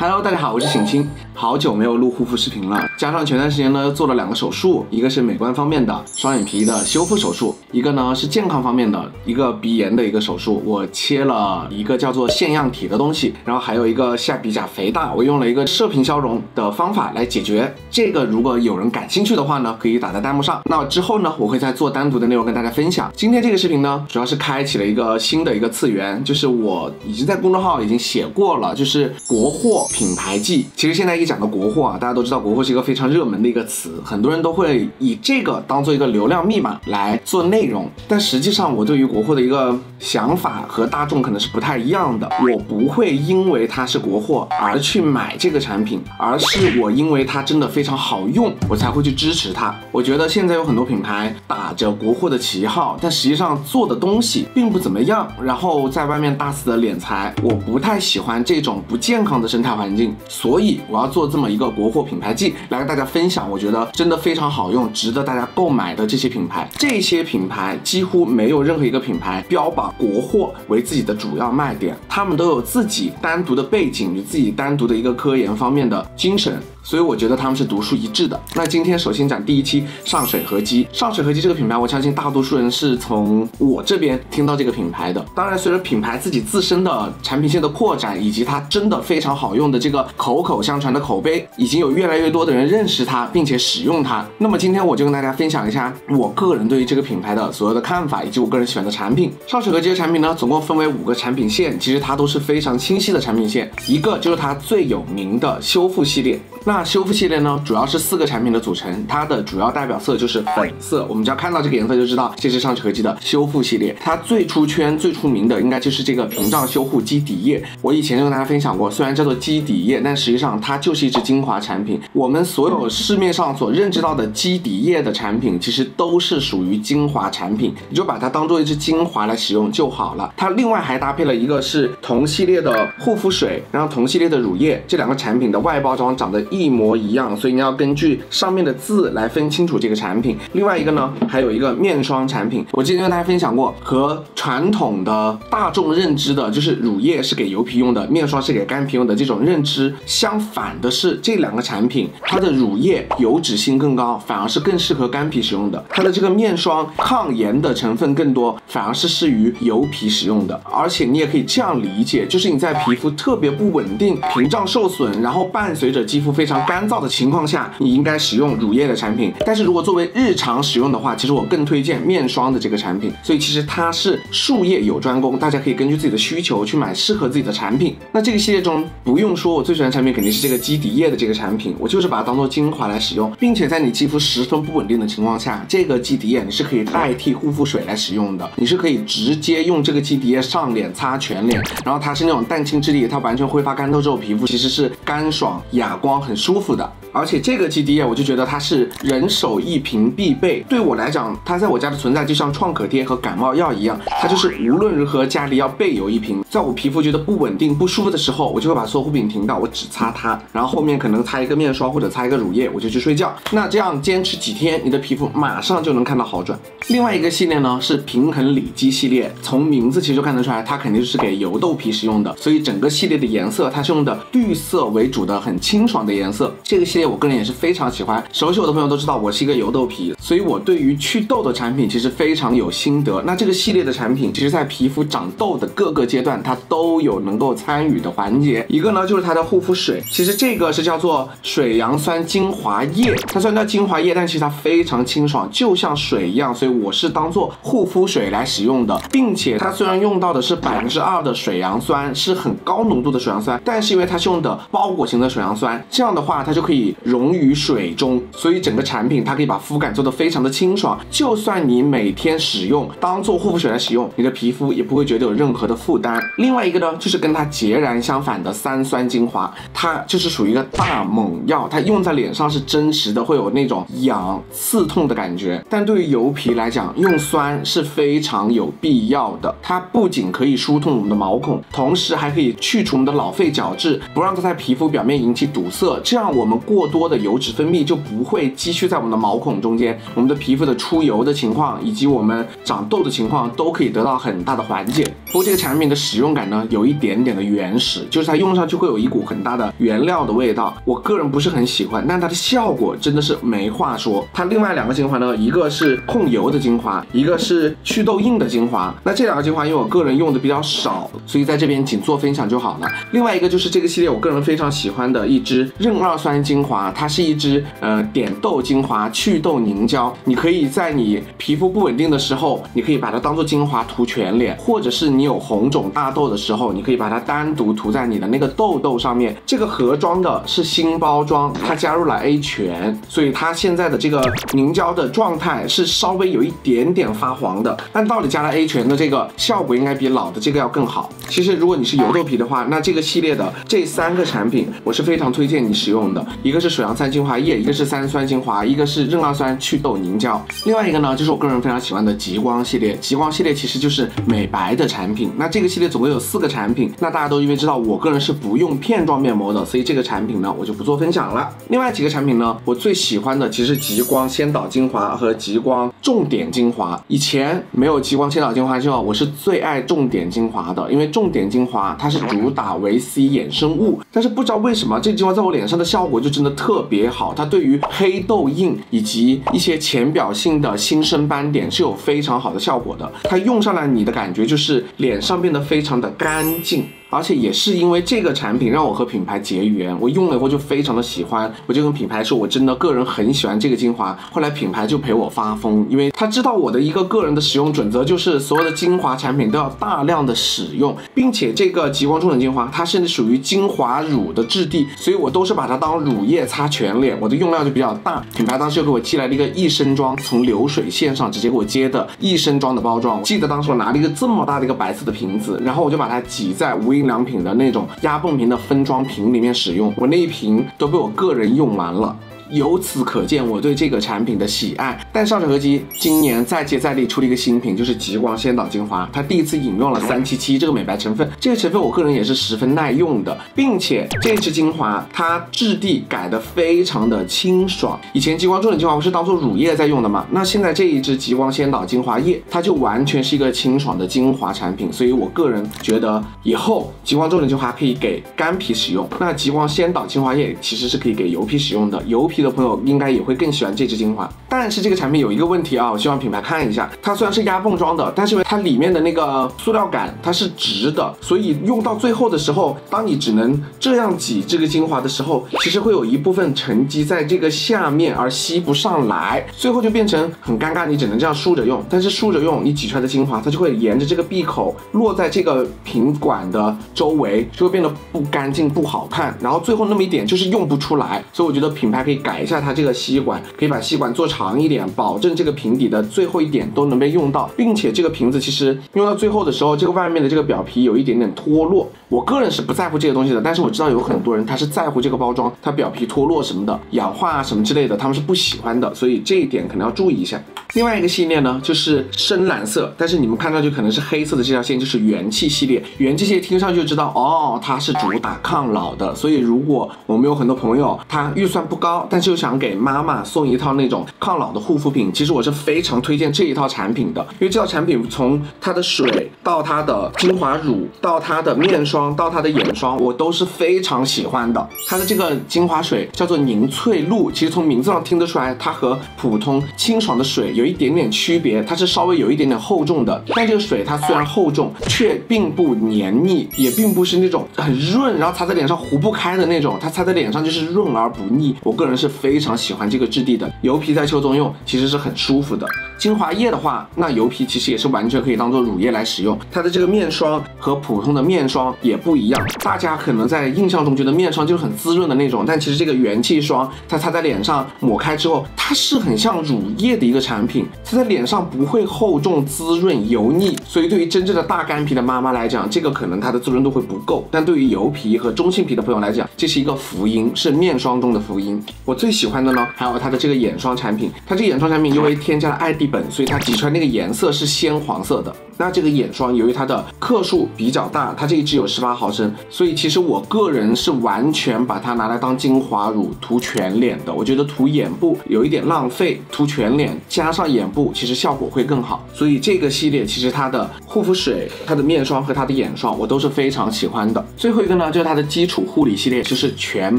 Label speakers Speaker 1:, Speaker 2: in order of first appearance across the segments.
Speaker 1: Hello，大家好，我是醒清，好久没有录护肤视频了，加上前段时间呢做了两个手术，一个是美观方面的双眼皮的修复手术，一个呢是健康方面的一个鼻炎的一个手术，我切了一个叫做腺样体的东西，然后还有一个下鼻甲肥大，我用了一个射频消融的方法来解决。这个如果有人感兴趣的话呢，可以打在弹幕上。那之后呢，我会再做单独的内容跟大家分享。今天这个视频呢，主要是开启了一个新的一个次元，就是我已经在公众号已经写过了，就是国货品牌季。其实现在一讲到国货啊，大家都知道国货是一个非常热门的一个词，很多人都会以这个当做一个流量密码来做内容。但实际上，我对于国货的一个想法和大众可能是不太一样的。我不会因为它是国货而去买这个产品，而是我因为它真的非常好用，我才会去支持它。我觉得现在有很多品牌打着国货的旗号，但实际上做的东西并不怎么样，然后在外面大肆的敛财。我不太喜欢这种不健康的生态环境，所以我要做这么一个国货品牌季来跟大家分享。我觉得真的非常好用，值得大家购买的这些品牌。这些品牌几乎没有任何一个品牌标榜国货为自己的主要卖点，他们都有自己单独的背景与自己单独的一个科研方面的精神。所以我觉得他们是独树一帜的。那今天首先讲第一期上水合肌。上水合肌这个品牌，我相信大多数人是从我这边听到这个品牌的。当然，随着品牌自己自身的产品线的扩展，以及它真的非常好用的这个口口相传的口碑，已经有越来越多的人认识它，并且使用它。那么今天我就跟大家分享一下我个人对于这个品牌的所有的看法，以及我个人喜欢的产品。上水合肌的产品呢，总共分为五个产品线，其实它都是非常清晰的产品线。一个就是它最有名的修复系列。那那修复系列呢，主要是四个产品的组成，它的主要代表色就是粉色。我们只要看到这个颜色就知道这是上水合肌的修复系列。它最出圈、最出名的应该就是这个屏障修护基底液。我以前就跟大家分享过，虽然叫做基底液，但实际上它就是一支精华产品。我们所有市面上所认知到的基底液的产品，其实都是属于精华产品，你就把它当做一支精华来使用就好了。它另外还搭配了一个是同系列的护肤水，然后同系列的乳液，这两个产品的外包装长得一。一模一样，所以你要根据上面的字来分清楚这个产品。另外一个呢，还有一个面霜产品，我之前跟大家分享过，和传统的大众认知的，就是乳液是给油皮用的，面霜是给干皮用的这种认知相反的是，这两个产品它的乳液油脂性更高，反而是更适合干皮使用的；它的这个面霜抗炎的成分更多，反而是适于油皮使用的。而且你也可以这样理解，就是你在皮肤特别不稳定、屏障受损，然后伴随着肌肤非常。干燥的情况下，你应该使用乳液的产品。但是如果作为日常使用的话，其实我更推荐面霜的这个产品。所以其实它是术业有专攻，大家可以根据自己的需求去买适合自己的产品。那这个系列中，不用说，我最喜欢的产品肯定是这个基底液的这个产品。我就是把它当做精华来使用，并且在你肌肤十分不稳定的情况下，这个基底液你是可以代替护肤水来使用的。你是可以直接用这个基底液上脸擦全脸，然后它是那种蛋清质地，它完全挥发干透之后，皮肤其实是干爽、哑光、很。舒服的，而且这个基底液我就觉得它是人手一瓶必备。对我来讲，它在我家的存在就像创可贴和感冒药一样，它就是无论如何家里要备有一瓶。在我皮肤觉得不稳定、不舒服的时候，我就会把搜护品停到，我只擦它，然后后面可能擦一个面霜或者擦一个乳液，我就去睡觉。那这样坚持几天，你的皮肤马上就能看到好转。另外一个系列呢是平衡里肌系列，从名字其实就看得出来，它肯定是给油痘皮使用的，所以整个系列的颜色它是用的绿色为主的，很清爽的颜色。这个系列我个人也是非常喜欢，熟悉我的朋友都知道我是一个油痘皮，所以我对于祛痘的产品其实非常有心得。那这个系列的产品，其实在皮肤长痘的各个阶段，它都有能够参与的环节。一个呢就是它的护肤水，其实这个是叫做水杨酸精华液，它虽然叫精华液，但其实它非常清爽，就像水一样，所以我是当做护肤水来使用的，并且它虽然用到的是百分之二的水杨酸，是很高浓度的水杨酸，但是因为它是用的包裹型的水杨酸，这样的的话。它就可以溶于水中，所以整个产品它可以把肤感做得非常的清爽。就算你每天使用当做护肤水来使用，你的皮肤也不会觉得有任何的负担。另外一个呢，就是跟它截然相反的三酸精华，它就是属于一个大猛药，它用在脸上是真实的会有那种痒刺痛的感觉。但对于油皮来讲，用酸是非常有必要的。它不仅可以疏通我们的毛孔，同时还可以去除我们的老废角质，不让它在皮肤表面引起堵塞。这样我们过多的油脂分泌就不会积蓄在我们的毛孔中间，我们的皮肤的出油的情况以及我们长痘的情况都可以得到很大的缓解。不过这个产品的使用感呢，有一点点的原始，就是它用上去会有一股很大的原料的味道，我个人不是很喜欢，但它的效果真的是没话说。它另外两个精华呢，一个是控油的精华，一个是祛痘印的精华。那这两个精华因为我个人用的比较少，所以在这边仅做分享就好了。另外一个就是这个系列我个人非常喜欢的一支二酸精华，它是一支呃点痘精华祛痘凝胶，你可以在你皮肤不稳定的时候，你可以把它当做精华涂全脸，或者是你有红肿大痘的时候，你可以把它单独涂在你的那个痘痘上面。这个盒装的是新包装，它加入了 A 醛，所以它现在的这个凝胶的状态是稍微有一点点发黄的。按道理加了 A 醛的这个效果应该比老的这个要更好。其实如果你是油痘皮的话，那这个系列的这三个产品我是非常推荐你使使用的。一个是水杨酸精华液，一个是三酸精华，一个是壬二酸祛痘凝胶。另外一个呢，就是我个人非常喜欢的极光系列。极光系列其实就是美白的产品。那这个系列总共有四个产品。那大家都因为知道我个人是不用片状面膜的，所以这个产品呢我就不做分享了。另外几个产品呢，我最喜欢的其实极光先导精华和极光重点精华。以前没有极光先导精华之后，我是最爱重点精华的，因为重点精华它是主打维 C 衍生物。但是不知道为什么这精华在我脸上的效果就真的特别好，它对于黑痘印以及一些浅表性的新生斑点是有非常好的效果的。它用上来你的感觉就是脸上变得非常的干净。而且也是因为这个产品让我和品牌结缘，我用了以后就非常的喜欢，我就跟品牌说，我真的个人很喜欢这个精华。后来品牌就陪我发疯，因为他知道我的一个个人的使用准则就是所有的精华产品都要大量的使用，并且这个极光重点精华它甚至属于精华乳的质地，所以我都是把它当乳液擦全脸，我的用量就比较大。品牌当时就给我寄来了一个一升装，从流水线上直接给我接的一升装的包装。记得当时我拿了一个这么大的一个白色的瓶子，然后我就把它挤在无。无印良品的那种压泵瓶的分装瓶里面使用，我那一瓶都被我个人用完了。由此可见我对这个产品的喜爱。但上水合集今年再接再厉出了一个新品，就是极光先导精华。它第一次引用了三七七这个美白成分，这个成分我个人也是十分耐用的，并且这支精华它质地改的非常的清爽。以前极光重点精华不是当做乳液在用的嘛？那现在这一支极光先导精华液，它就完全是一个清爽的精华产品。所以我个人觉得以后极光重点精华可以给干皮使用，那极光先导精华液其实是可以给油皮使用的，油皮。的朋友应该也会更喜欢这支精华，但是这个产品有一个问题啊，我希望品牌看一下，它虽然是压泵装的，但是因为它里面的那个塑料杆它是直的，所以用到最后的时候，当你只能这样挤这个精华的时候，其实会有一部分沉积在这个下面而吸不上来，最后就变成很尴尬，你只能这样竖着用，但是竖着用，你挤出来的精华它就会沿着这个闭口落在这个瓶管的周围，就会变得不干净不好看，然后最后那么一点就是用不出来，所以我觉得品牌可以。改一下它这个吸管，可以把吸管做长长一点，保证这个瓶底的最后一点都能被用到，并且这个瓶子其实用到最后的时候，这个外面的这个表皮有一点点脱落。我个人是不在乎这个东西的，但是我知道有很多人他是在乎这个包装，它表皮脱落什么的，氧化啊什么之类的，他们是不喜欢的，所以这一点可能要注意一下。另外一个系列呢，就是深蓝色，但是你们看上去可能是黑色的这条线，就是元气系列。元气系列听上去就知道哦，它是主打抗老的，所以如果我们有很多朋友他预算不高，但是又想给妈妈送一套那种抗老的护肤品，其实我是非常推荐这一套产品的，因为这套产品从它的水到它的精华乳到它的面霜到它的眼霜，我都是非常喜欢的。它的这个精华水叫做凝萃露，其实从名字上听得出来，它和普通清爽的水有一点点区别，它是稍微有一点点厚重的。但这个水它虽然厚重，却并不黏腻，也并不是那种很润，然后擦在脸上糊不开的那种，它擦在脸上就是润而不腻。我个人是非常。喜欢这个质地的油皮在秋作用其实是很舒服的。精华液的话，那油皮其实也是完全可以当做乳液来使用。它的这个面霜和普通的面霜也不一样。大家可能在印象中觉得面霜就是很滋润的那种，但其实这个元气霜它擦在脸上抹开之后，它是很像乳液的一个产品，它在脸上不会厚重、滋润、油腻，所以对于真正的大干皮的妈妈来讲，这个可能它的滋润度会不够。但对于油皮和中性皮的朋友来讲，这是一个福音，是面霜中的福音。我最喜欢的呢，还有它的这个眼霜产品，它这个眼霜产品因为添加了艾地苯，所以它挤出来那个颜色是鲜黄色的。那这个眼霜由于它的克数比较大，它这一支有十八毫升，所以其实我个人是完全把它拿来当精华乳涂全脸的。我觉得涂眼部有一点浪费，涂全脸加上眼部，其实效果会更好。所以这个系列其实它的护肤水、它的面霜和它的眼霜我都是非常喜欢的。最后一个呢，就是它的基础护理系列，就是全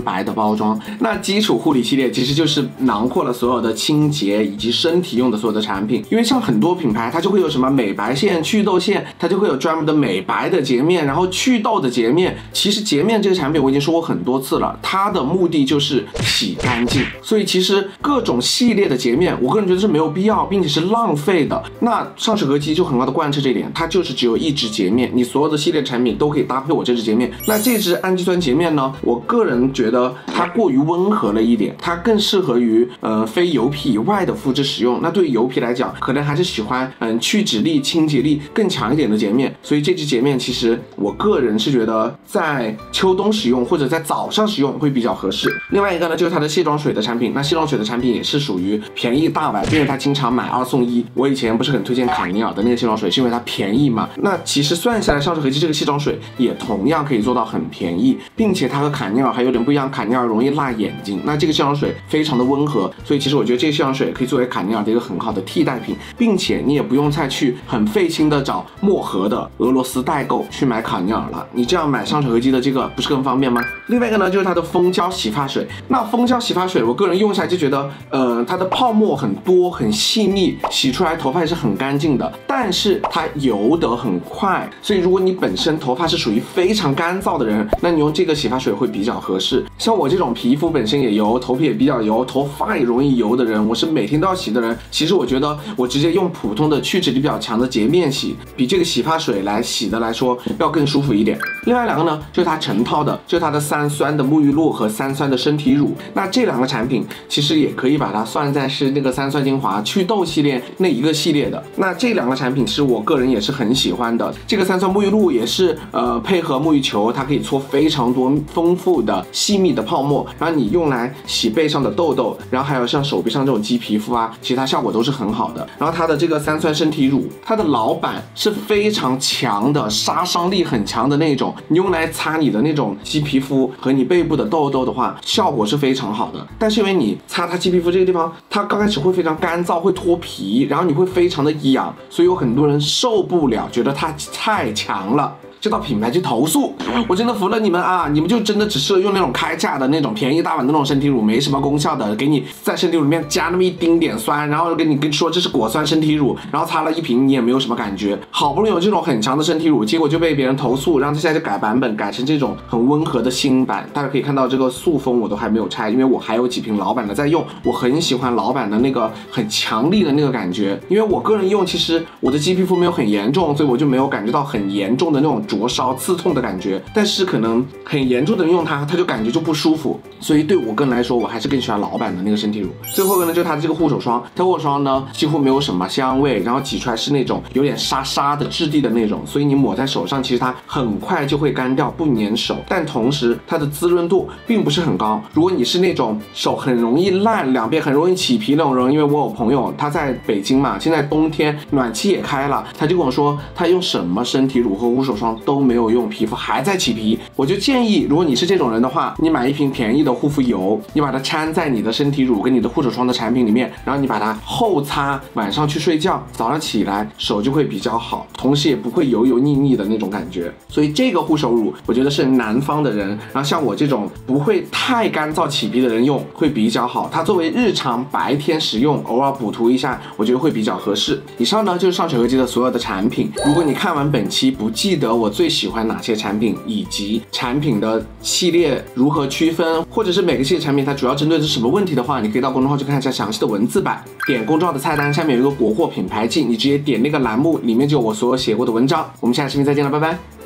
Speaker 1: 白的包装。那基础护理系列其实就是囊括了所有的清清洁以及身体用的所有的产品。因为像很多品牌，它就会有什么美白线。祛痘线，它就会有专门的美白的洁面，然后祛痘的洁面。其实洁面这个产品我已经说过很多次了，它的目的就是洗干净。所以其实各种系列的洁面，我个人觉得是没有必要，并且是浪费的。那上水合肌就很好的贯彻这点，它就是只有一支洁面，你所有的系列产品都可以搭配我这支洁面。那这支氨基酸洁面呢，我个人觉得它过于温和了一点，它更适合于呃非油皮以外的肤质使用。那对于油皮来讲，可能还是喜欢嗯去脂力、清洁力。更强一点的洁面，所以这支洁面其实我个人是觉得在秋冬使用或者在早上使用会比较合适。另外一个呢，就是它的卸妆水的产品，那卸妆水的产品也是属于便宜大碗，因为它经常买二送一。我以前不是很推荐卡尼尔的那个卸妆水，是因为它便宜嘛？那其实算下来，上水合肌这个卸妆水也同样可以做到很便宜，并且它和卡尼尔还有点不一样，卡尼尔容易辣眼睛，那这个卸妆水非常的温和，所以其实我觉得这香水可以作为卡尼尔的一个很好的替代品，并且你也不用再去很费心。的找漠河的俄罗斯代购去买卡尼尔了，你这样买上水合集的这个不是更方便吗？另外一个呢，就是它的蜂胶洗发水。那蜂胶洗发水，我个人用下来就觉得，呃，它的泡沫很多，很细腻，洗出来头发也是很干净的。但是它油得很快，所以如果你本身头发是属于非常干燥的人，那你用这个洗发水会比较合适。像我这种皮肤本身也油，头皮也比较油，头发也容易油的人，我是每天都要洗的人。其实我觉得我直接用普通的去脂力比较强的洁面洗。比这个洗发水来洗的来说要更舒服一点。另外两个呢，就是它成套的，就是它的三酸的沐浴露和三酸的身体乳。那这两个产品其实也可以把它算在是那个三酸精华祛痘系列那一个系列的。那这两个产品是我个人也是很喜欢的。这个三酸沐浴露也是呃配合沐浴球，它可以搓非常多丰富的细密的泡沫，然后你用来洗背上的痘痘，然后还有像手臂上这种鸡皮肤啊，其他效果都是很好的。然后它的这个三酸身体乳，它的老板。是非常强的，杀伤力很强的那种。你用来擦你的那种鸡皮肤和你背部的痘痘的话，效果是非常好的。但是因为你擦它鸡皮肤这个地方，它刚开始会非常干燥，会脱皮，然后你会非常的痒，所以有很多人受不了，觉得它太强了。就到品牌去投诉，我真的服了你们啊！你们就真的只适合用那种开价的那种便宜大碗的那种身体乳，没什么功效的，给你在身体乳里面加那么一丁点酸，然后又跟你跟说这是果酸身体乳，然后擦了一瓶你也没有什么感觉。好不容易有这种很强的身体乳，结果就被别人投诉，然后他现在就改版本，改成这种很温和的新版。大家可以看到这个塑封我都还没有拆，因为我还有几瓶老版的在用，我很喜欢老版的那个很强力的那个感觉。因为我个人用，其实我的鸡皮肤没有很严重，所以我就没有感觉到很严重的那种。灼烧刺痛的感觉，但是可能很严重的用它，它就感觉就不舒服。所以对我个人来说，我还是更喜欢老版的那个身体乳。最后一个呢，就是它的这个护手霜，它护手霜呢几乎没有什么香味，然后挤出来是那种有点沙沙的质地的那种，所以你抹在手上，其实它很快就会干掉，不粘手。但同时它的滋润度并不是很高。如果你是那种手很容易烂，两边很容易起皮那种人，因为我有朋友他在北京嘛，现在冬天暖气也开了，他就跟我说他用什么身体乳和护手霜。都没有用，皮肤还在起皮，我就建议，如果你是这种人的话，你买一瓶便宜的护肤油，你把它掺在你的身体乳跟你的护手霜的产品里面，然后你把它后擦，晚上去睡觉，早上起来手就会比较好，同时也不会油油腻腻的那种感觉。所以这个护手乳，我觉得是南方的人，然后像我这种不会太干燥起皮的人用会比较好。它作为日常白天使用，偶尔补涂一下，我觉得会比较合适。以上呢就是上水合肌的所有的产品。如果你看完本期不记得我。最喜欢哪些产品，以及产品的系列如何区分，或者是每个系列产品它主要针对的是什么问题的话，你可以到公众号去看一下详细的文字版。点公众号的菜单下面有一个国货品牌记，你直接点那个栏目，里面就有我所有写过的文章。我们下期视频再见了，拜拜。